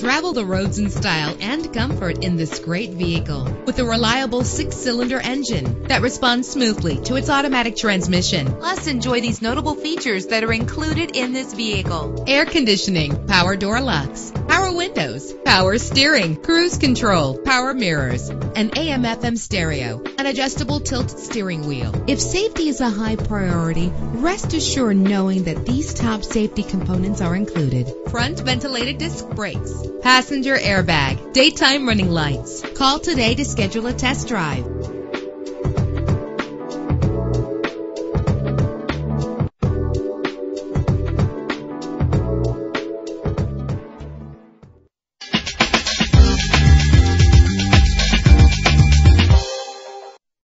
Travel the roads in style and comfort in this great vehicle with a reliable six-cylinder engine that responds smoothly to its automatic transmission. Plus, enjoy these notable features that are included in this vehicle. Air conditioning, power door locks, windows, power steering, cruise control, power mirrors, an AM FM stereo, an adjustable tilt steering wheel. If safety is a high priority, rest assured knowing that these top safety components are included. Front ventilated disc brakes, passenger airbag, daytime running lights. Call today to schedule a test drive.